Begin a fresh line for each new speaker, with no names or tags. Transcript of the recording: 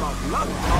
battle. Not